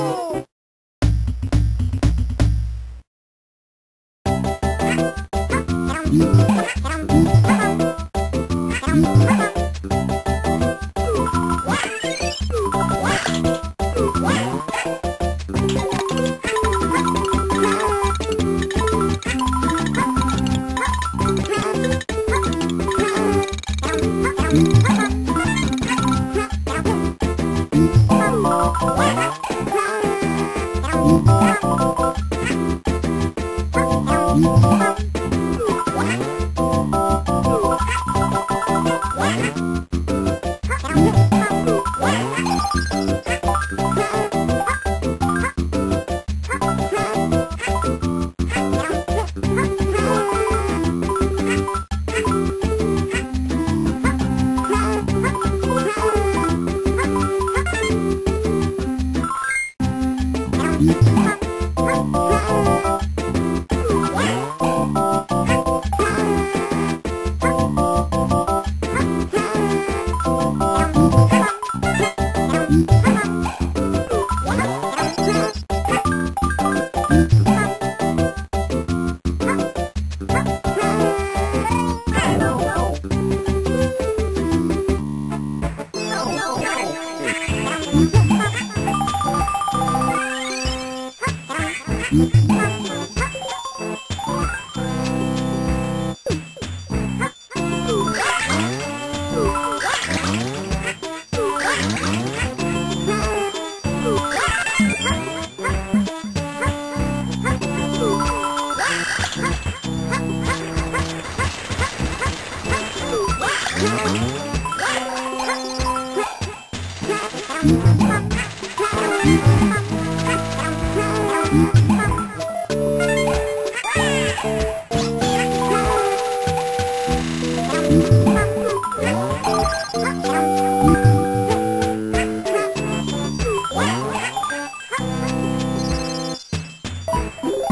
Uhul! you.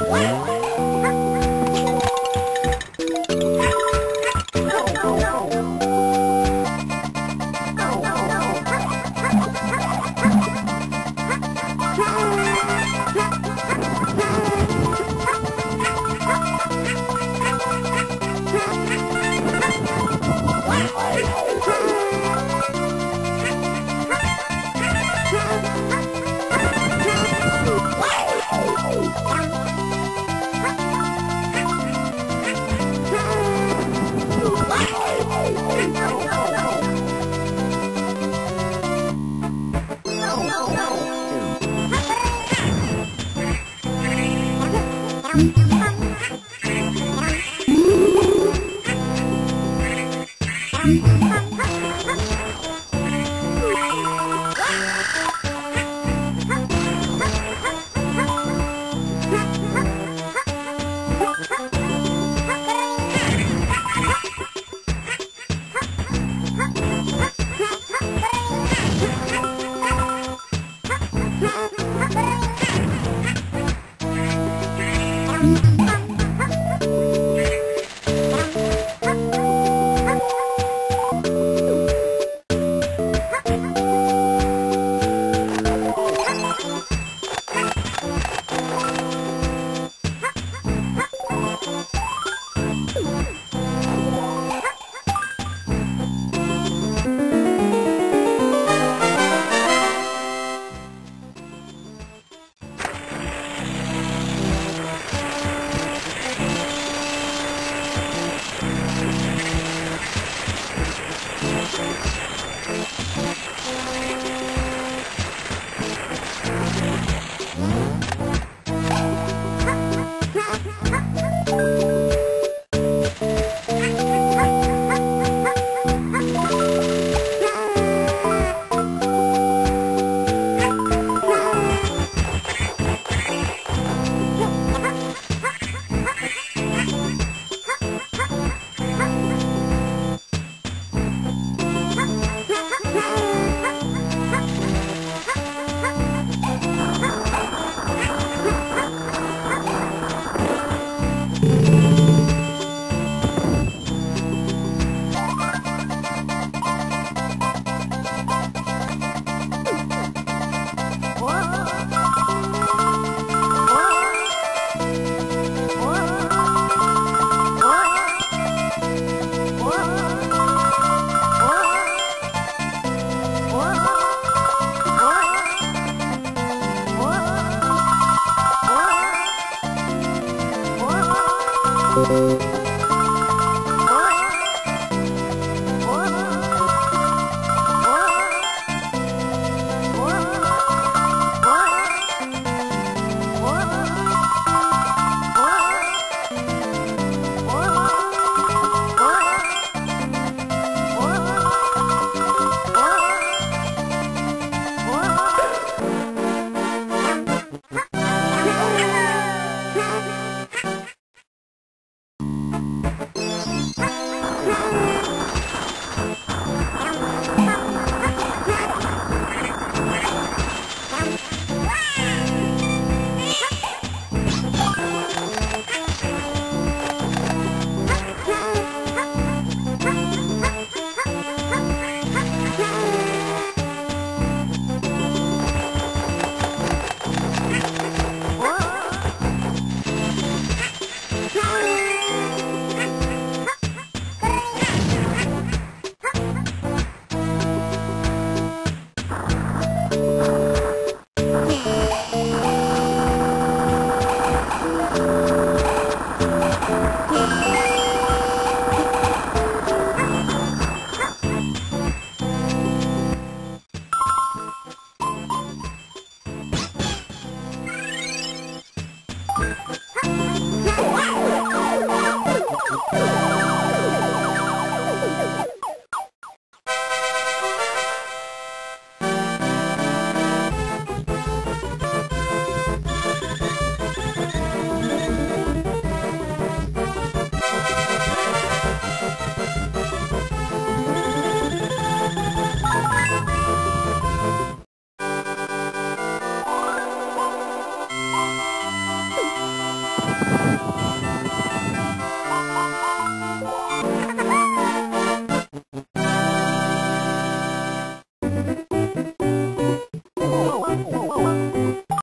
嗯。